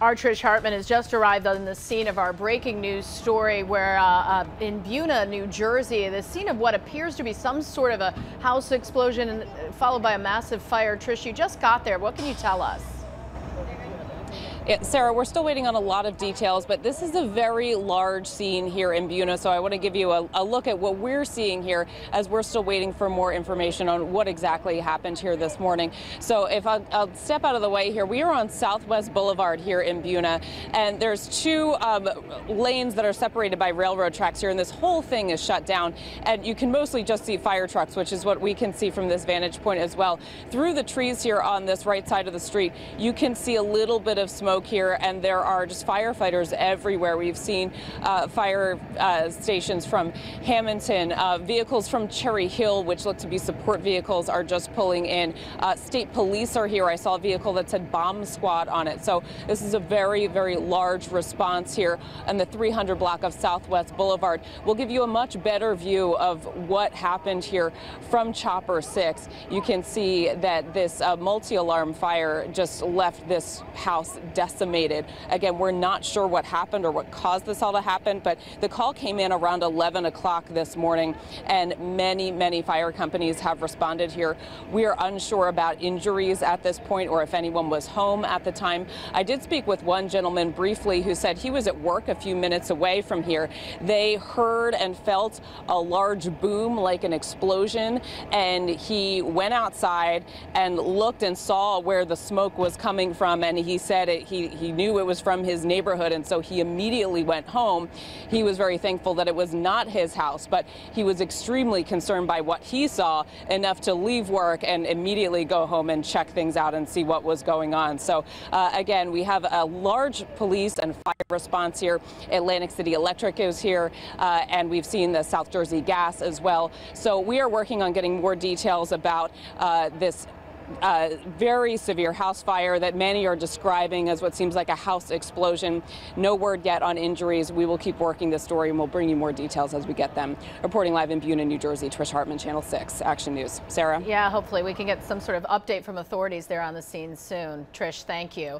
Our Trish Hartman has just arrived on the scene of our breaking news story where uh, uh, in Buena, New Jersey, the scene of what appears to be some sort of a house explosion uh, followed by a massive fire. Trish, you just got there. What can you tell us? Sarah, we're still waiting on a lot of details, but this is a very large scene here in Buena, so I want to give you a, a, look at what we're seeing here as we're still waiting for more information on what exactly happened here this morning. So if I'll, I'll step out of the way here, we are on Southwest Boulevard here in Buena, and there's two um, lanes that are separated by railroad tracks here, and this whole thing is shut down, and you can mostly just see fire trucks, which is what we can see from this vantage point as well. Through the trees here on this right side of the street, you can see a little bit of smoke smoke here, and there are just firefighters everywhere. We've seen uh, fire uh, stations from Hamilton, uh, vehicles from Cherry Hill, which look to be support vehicles, are just pulling in. Uh, state police are here. I saw a vehicle that said bomb squad on it. So this is a very, very large response here on the 300 block of Southwest Boulevard. We'll give you a much better view of what happened here from Chopper 6. You can see that this uh, multi-alarm fire just left this house decimated. Again, we're not sure what happened or what caused this all to happen, but the call came in around 11 o'clock this morning, and many, many fire companies have responded here. We are unsure about injuries at this point or if anyone was home at the time. I did speak with one gentleman briefly who said he was at work a few minutes away from here. They heard and felt a large boom like an explosion, and he went outside and looked and saw where the smoke was coming from, and he said it, he, he knew it was from his neighborhood, and so he immediately went home. He was very thankful that it was not his house, but he was extremely concerned by what he saw, enough to leave work and immediately go home and check things out and see what was going on. So uh, again, we have a large police and fire response here. Atlantic City Electric is here, uh, and we've seen the South Jersey Gas as well. So we are working on getting more details about uh, this uh, very severe house fire that many are describing as what seems like a house explosion. No word yet on injuries. We will keep working this story and we'll bring you more details as we get them. Reporting live in Buena, New Jersey, Trish Hartman, Channel 6, Action News. Sarah? Yeah, hopefully we can get some sort of update from authorities there on the scene soon. Trish, thank you.